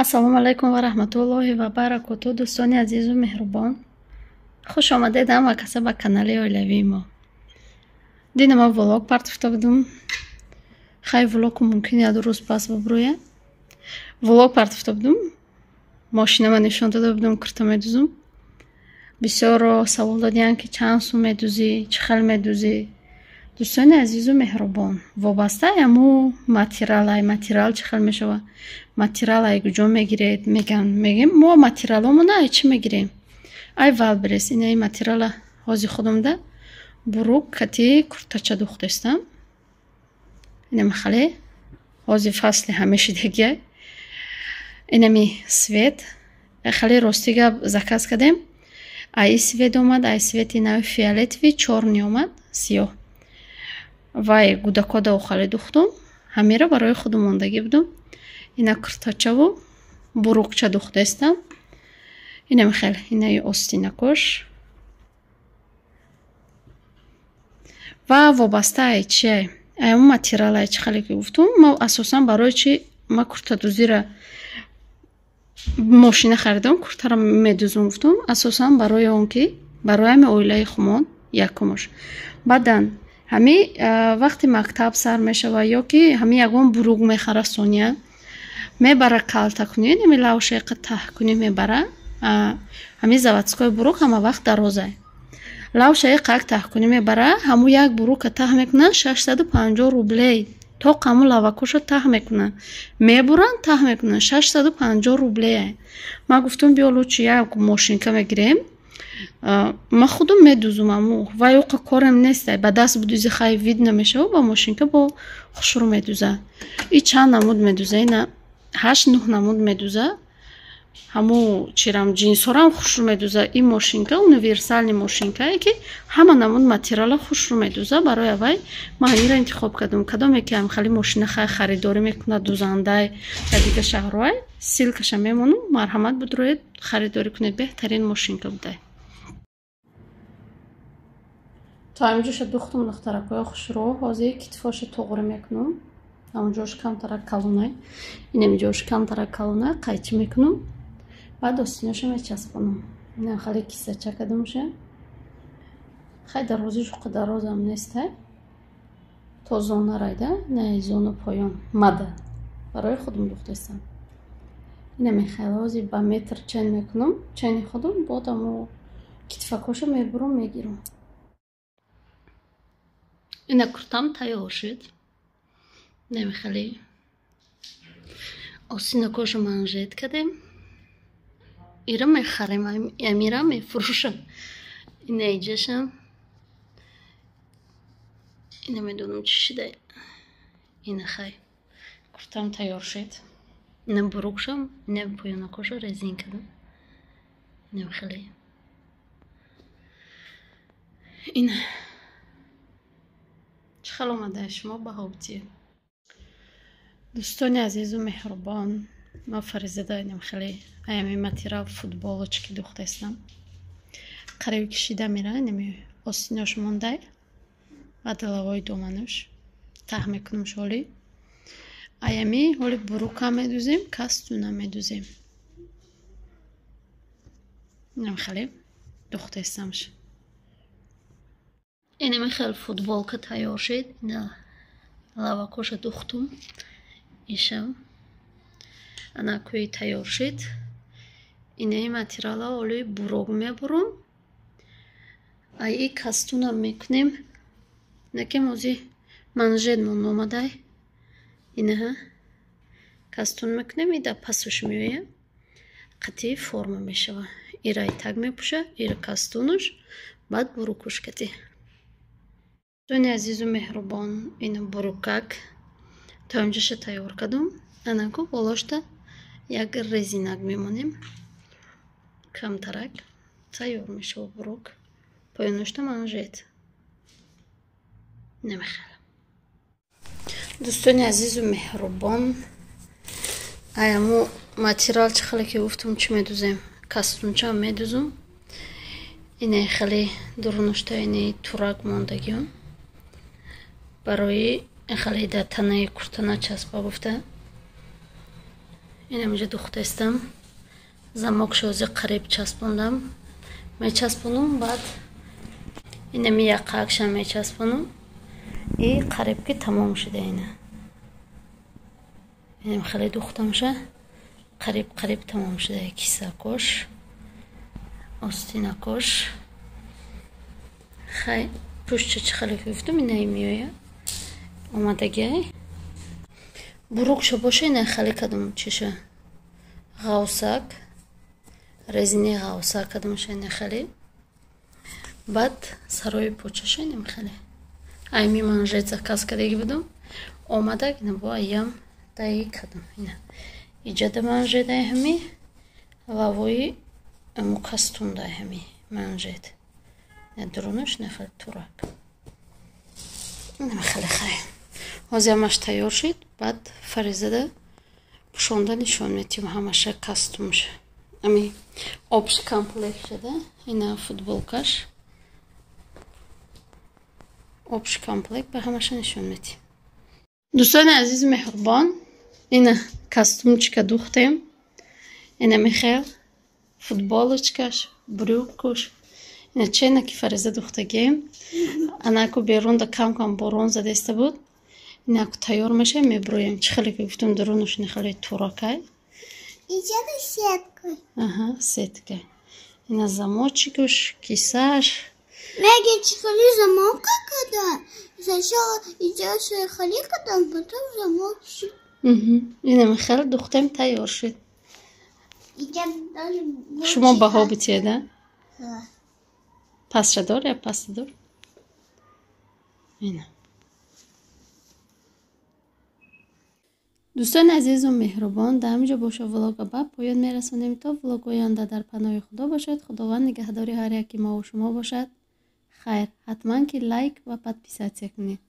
ассалому алайкум ва раҳматуллоҳи ва баракату дӯстони азизу меҳрубон. Хуш омадед ҳама каса ба канали оилавии мо. Дина ма влог партофта будум хай влогу мумкин яду рӯз пас бубурӯя влог партофта будум мошинама нишон дода будум курта медузум. Бисёро савол додиянд ки чанд сум медузӣ чӣ хел медузӣ дӯстони азизу меҳрубон вобаста яму материалай. Материал чӣ хел мешава? Материалай куҷо мегиред меган. Мегем мо материаломона ай чӣ мегирем? Ай валбрес инаи материала ҳози худумда бурук кати куртача духтестам инами хале ҳози фасли ҳамеши дегия инами свет. Хали рости гап заказ кардем. Ай свет омад ай свети нави фиолетови чорни омад сиёҳ вай гудакода охали духтум ҳамеро барои худум мондагӣ будум. Ина куртачаву бурукча духтестам инами хел инаи остинакош ва вобаста ай чиай аяму материал ай чи хале ки гуфтум? Ма асосан барои чи ма куртадузира мошина харидам куртара медузум гуфтум. Асосан барои он ки барои ҳами оилаи хумон якумуш баъдан ҳами вақти мактаб сар мешава ё ки ҳами ягон буруг мехара сония мебара калтакунӣ ними лавшеқа таҳкунӣ мебара ҳами заводской буруг ҳама вақт дарозай лавшаи қак таҳкунӣ мебара ҳаму як бурука таҳ мекуна шашсаду панҷо рублей. То қаму лавакошо таҳ мекуна мебуранд таҳ мекуна шашсаду панҷо рублея ма гуфтум биё лучи як мошинка мегирем ма худум медузум аму вай оқа корем нестай ба даст будузи хай вид намешава ба мошинка бо хушру медуза. И чанд намуд медуза? Ина ҳашт нӯҳ намуд медуза. Ҳаму чирам ҷинсорам хушру медуза. Ин мошинка универсални мошинкае ки ҳама намуд материала хушру медуза. Барои авай ман ҳамира интихоб кардам. Кадоме ки ҳамхали мошина хай харидорӣ мекунад дузандай дар дига шаҳрҳоай силкаша мемонум марҳамат будроед харидорӣ кунед. Беҳтарин мошинка будай то ҳаминҷоша духтум духтаракҳои хушрӯ ҳозир китфоша тоғурӣ мекунам ҳамонҷош камтара калонай инамиҷош камтара калонай қайчӣ мекунам баъд остиноша мечаспонам. Инам хеле кисача кадамоша хай дарозиш уқа дарозам нестай то зона райда не зону поён мада. Барои худум духтестам инаме хеле ҳозир ба метр чен мекунам чени худум бодамо китфакоша мебурам мегирам ина куртам тайёр шуд. Намехали осинакоша манжет кардем ира мехарем амира мефурӯшам инаиҷашам ина медонам чӣ шуда ина хай. Куртам тайёр шуд. Ина бурукшам ина поёнакоша резин кардам. Намехали ина чӣ хел омадаи шумо баҳобтие дӯстони азизу меҳрубон ман фаризада идем хеле аями материал футболочки духтестам қариби кишида мера ними остинош мондай ва далавои домануш таҳ мекунам шоли аями ҳоли бурукам медузем кастуна медузем. Инам хеле духтестамш инами хел футболка тайёр шед ина лавакоша духтум. Иша анакӯи тайёр шид инаи материала олӯи бурог мебурум. Ай и кастунам мекунем. Накем ози манжет мон омадай. Инаҳа кастун мекунем. Ида пасуш меоя қатии форма мешава. Ирай так мепӯша ира кастунуш баъд бурукуш кати дони азизу меҳрубон ина бурукак. То инҷоша тайёр кардум? Анаку болошта як резинак мемонем. Камтарак. Тайёр мешава бурок. Поёношта манжет. Намехелам дӯстони азизу меҳрубон аяму материал чӣ хеле ки гуфтум чӣ медузем? Кастунчаам медузум? Ине хеле дурношта ини турак мондагиён барои хеле дар танаи курта начаспа гуфта. Инамиҷа духтестам замок шози қариб часпондам. Мечаспонум баъд инами яқаакша мечаспонум. И қариб ки тамом шуда ина. Инам хеле духтамша. Қариб қариб тамом шуда. Кисакош остинакош хай пушча чи хеле гуфтум? Инае меояд омадагиай бурукша боша ина хеле кадом чиша? Ғавсак? Резини ғавсак кадомша ина хеле баъд сарои почаша инам хеле айми манжет заказ кадаги будум. Омадак ина бо аям даи кадом. Ина иҷада манжет дай ҳами? Вавои мукастун дай ҳами манжет дурунош ина хеле турак. Хеле хай ҳозир ҳамаш тайёр шид баъд фаризада пушонда нишон метиҳем ҳамаша кастумш ами обши комплект шуда ина футболкаш обши комплект ба ҳамаша нишон метиҳем дӯстони азизи меҳрубон ина кастумчика духтем ина михел футболочкаш брюкуш ина чена ки фариза духтагем анаку берунда кам кам борон задеста буд Инаку тайёр мешавем меброем. Чӣ хеле гуфтум дурунашни хеле туракай. Иҷаби сетка. Аҳа, сетка. Ина замочикуш, кисаш. Мега чӣ хели замока кадан. Сначала иҷаси хали кадан, потом замок шуд. Ина ми хеле духтем тайёр шуд. Шумо баҳо битиед, а? Пасша дор я паста дор? Ина. Дӯстони азизу меҳрубон дар ҳаминҷо боша влога ба поён мерасонем то влог оянда дар паноҳи худо бошад. Худованд нигаҳдори ҳар яки мо шумо бошад. Хайр ҳатман ки лайк ва подписатсия кунед